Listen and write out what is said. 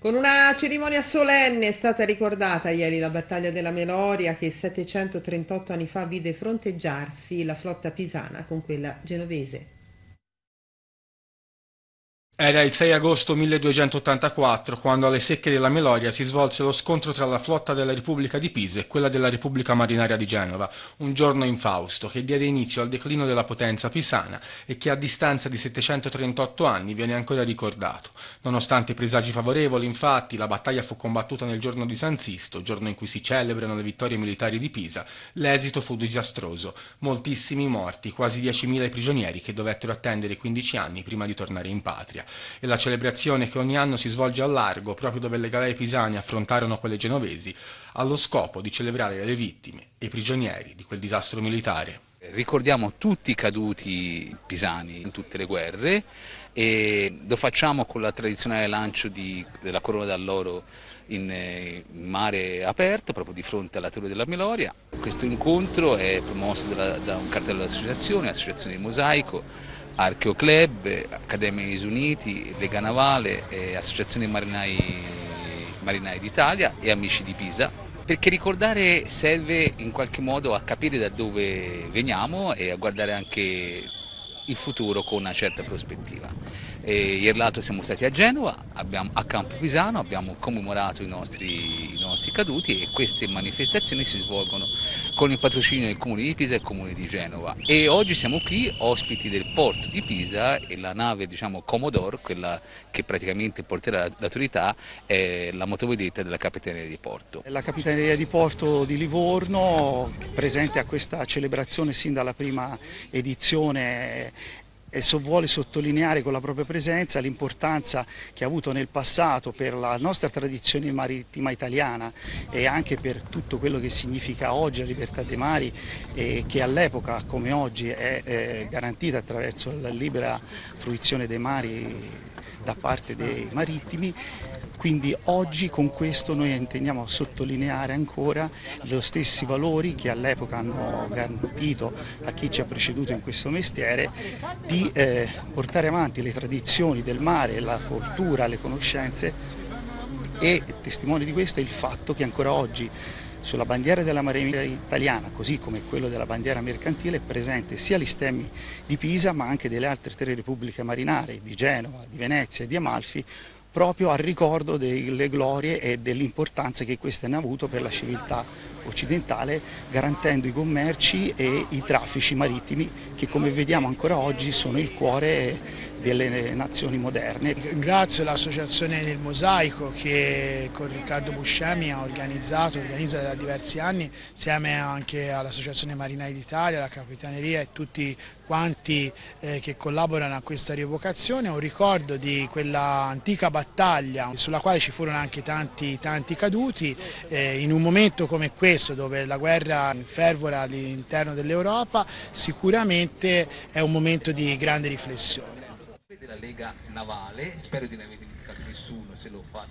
Con una cerimonia solenne è stata ricordata ieri la battaglia della Meloria che 738 anni fa vide fronteggiarsi la flotta pisana con quella genovese. Era il 6 agosto 1284 quando alle secche della Meloria si svolse lo scontro tra la flotta della Repubblica di Pisa e quella della Repubblica Marinaria di Genova, un giorno infausto che diede inizio al declino della potenza pisana e che a distanza di 738 anni viene ancora ricordato. Nonostante i presagi favorevoli, infatti, la battaglia fu combattuta nel giorno di San Sisto, giorno in cui si celebrano le vittorie militari di Pisa. L'esito fu disastroso, moltissimi morti, quasi 10.000 prigionieri che dovettero attendere 15 anni prima di tornare in patria e la celebrazione che ogni anno si svolge al largo, proprio dove le galee pisane affrontarono quelle genovesi, ha lo scopo di celebrare le vittime e i prigionieri di quel disastro militare. Ricordiamo tutti i caduti pisani in tutte le guerre e lo facciamo con la tradizionale lancio di, della corona d'alloro in, in, mare aperto, proprio di fronte alla Torre della Meloria. Questo incontro è promosso da, da un cartello dell'associazione, l'Associazione di Mosaico, Archeo Club, Accademia degli Uniti, Lega Navale, Associazione Marinai, Marinai d'Italia e Amici di Pisa. Perché ricordare serve in qualche modo a capire da dove veniamo e a guardare anche il futuro con una certa prospettiva. E ieri l'altro siamo stati a Genova, abbiamo, a Campo Pisano, abbiamo commemorato i nostri, i nostri, caduti e queste manifestazioni si svolgono con il patrocinio del Comune di Pisa e del Comune di Genova. E oggi siamo qui ospiti del porto di Pisa e la nave diciamo, Commodore, quella che praticamente porterà l'autorità, è la motovedetta della Capitaneria di Porto. La Capitaneria di Porto di Livorno, presente a questa celebrazione sin dalla prima edizione e vuole sottolineare con la propria presenza l'importanza che ha avuto nel passato per la nostra tradizione marittima italiana e anche per tutto quello che significa oggi la libertà dei mari e che all'epoca come oggi è garantita attraverso la libera fruizione dei mari da parte dei marittimi quindi oggi con questo noi intendiamo sottolineare ancora gli stessi valori che all'epoca hanno garantito a chi ci ha preceduto in questo mestiere di eh, portare avanti le tradizioni del mare, la cultura, le conoscenze. E testimone di questo è il fatto che ancora oggi sulla bandiera della Marina italiana, così come quello della bandiera mercantile, è presente sia gli stemmi di Pisa ma anche delle altre tre repubbliche marinare, di Genova, di Venezia e di Amalfi, proprio a ricordo delle glorie e dell'importanza che queste hanno avuto per la civiltà occidentale, garantendo i commerci e i traffici marittimi che come vediamo ancora oggi sono il cuore delle nazioni moderne. Ringrazio l'associazione Nel Mosaico che con Riccardo Buscemi ha organizzato, organizza da diversi anni, insieme anche all'Associazione Marinai d'Italia, alla Capitaneria e tutti quanti eh, che collaborano a questa rievocazione, un ricordo di quella antica battaglia sulla quale ci furono anche tanti, tanti caduti, eh, in un momento come questo dove la guerra fervora all'interno dell'Europa sicuramente è un momento di grande riflessione della Lega Navale, spero di non aver dimenticato nessuno se lo fa.